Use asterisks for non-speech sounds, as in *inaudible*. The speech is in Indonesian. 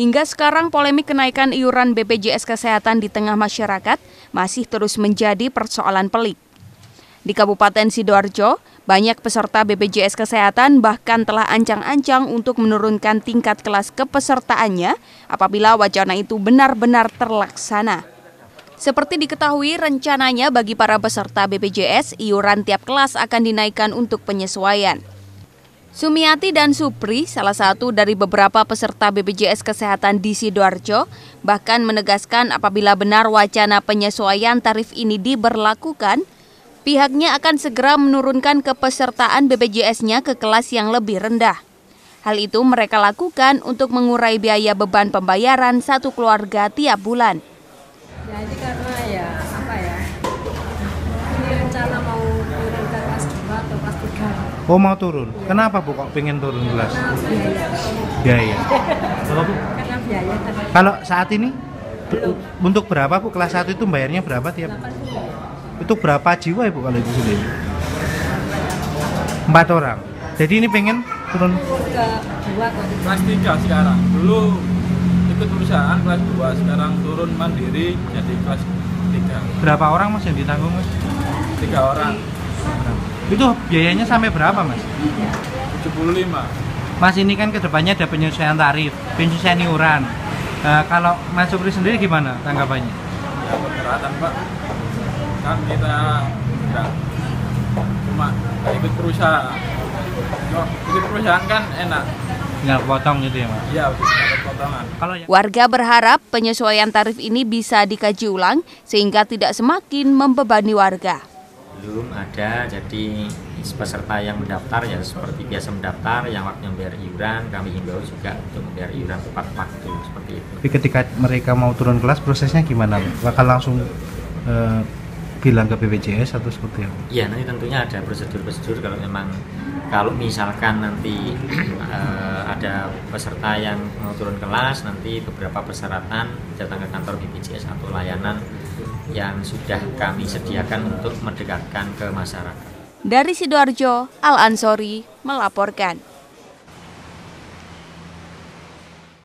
Hingga sekarang polemik kenaikan iuran BPJS Kesehatan di tengah masyarakat masih terus menjadi persoalan pelik. Di Kabupaten Sidoarjo, banyak peserta BPJS Kesehatan bahkan telah ancang-ancang untuk menurunkan tingkat kelas kepesertaannya apabila wacana itu benar-benar terlaksana. Seperti diketahui, rencananya bagi para peserta BPJS, iuran tiap kelas akan dinaikkan untuk penyesuaian. Sumiati dan Supri, salah satu dari beberapa peserta BPJS Kesehatan di Sidoarjo, bahkan menegaskan apabila benar wacana penyesuaian tarif ini diberlakukan, pihaknya akan segera menurunkan kepesertaan BPJS-nya ke kelas yang lebih rendah. Hal itu mereka lakukan untuk mengurai biaya beban pembayaran satu keluarga tiap bulan. Jadi karena ya apa ya, ini rencana mau turun ke kelas 2 atau kelas 3 Oh mau turun? Kenapa bu kok pengen turun kelas? biaya Biaya. Kalau bu, karena biaya kalau saat ini belum untuk berapa bu kelas 1 itu bayarnya berapa tiap? 80 Itu berapa jiwa ibu kalau itu sendiri? Empat orang. Jadi ini pengen turun ke 2 atau 3 kelas 3 sekarang dulu ikut perusahaan kelas 2 sekarang turun mandiri jadi kelas 3 berapa orang mas yang ditanggung mas? tiga orang Itu biayanya sampai berapa mas? 75 Mas ini kan ke depannya ada penyesuaian tarif, penyesuaian iuran. Nah, kalau Mas Supri sendiri gimana tanggapannya? ya keberatan pak kan kita nggak cuma ikut perusahaan ikut perusahaan kan enak Nggak potong gitu ya mas? ya dapat potongan Kalau yang Warga berharap penyesuaian tarif ini bisa dikaji ulang sehingga tidak semakin membebani warga. Belum ada jadi peserta yang mendaftar ya seperti biasa mendaftar yang waktunya membayar iuran kami himbau juga untuk membayar iuran tepat waktu seperti itu Tapi ketika mereka mau turun kelas prosesnya gimana? Bakal langsung eh, bilang ke BPJS atau seperti apa? ya nanti tentunya ada prosedur-prosedur kalau memang kalau misalkan nanti *clears throat* eh, ada peserta yang mau turun kelas nanti beberapa persyaratan datang ke kantor BPJS atau layanan yang sudah kami sediakan untuk mendekatkan ke masyarakat Dari Sidoarjo, Al Ansori melaporkan.